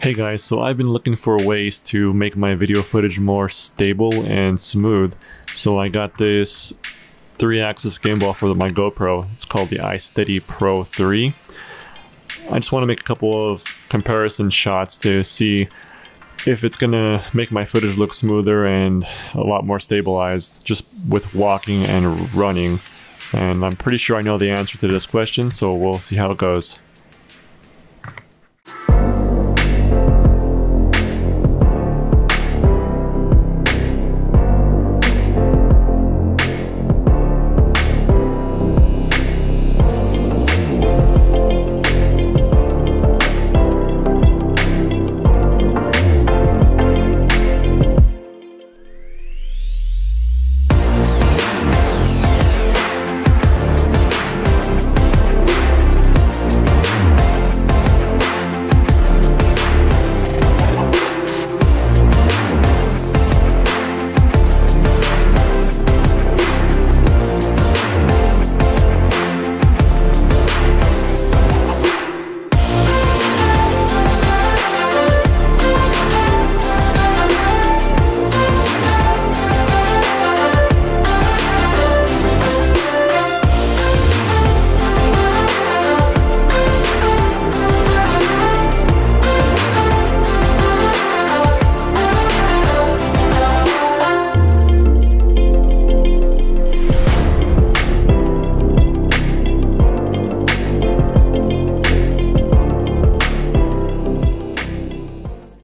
Hey guys, so I've been looking for ways to make my video footage more stable and smooth. So I got this 3-axis gimbal for my GoPro. It's called the iSteady Pro 3. I just want to make a couple of comparison shots to see if it's gonna make my footage look smoother and a lot more stabilized just with walking and running. And I'm pretty sure I know the answer to this question, so we'll see how it goes.